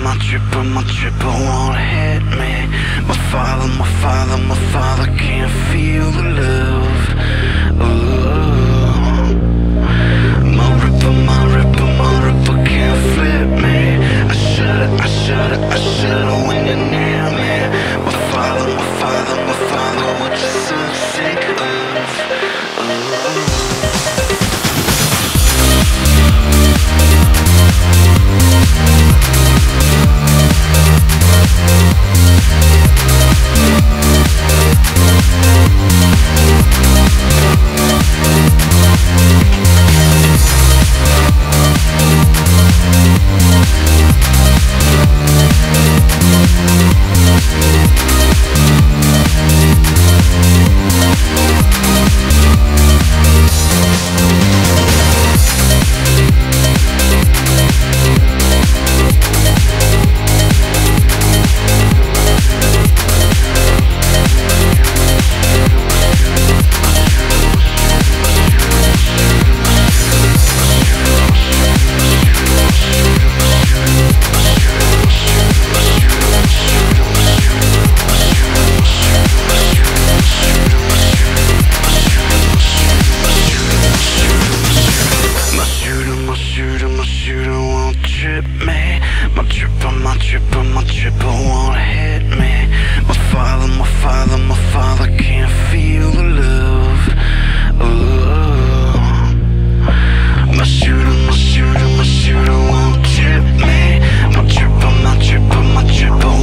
my triple, my triple won't hit me. My father, my father, my father can't feel the love. My ripper, my ripper, my ripper can't flip me. I should've, I should've, I should've my trip my trip won't hit me. My father, my father, my father can't feel the love. My shooter, my shooter, my shooter won't tip me. My trip my trip my trip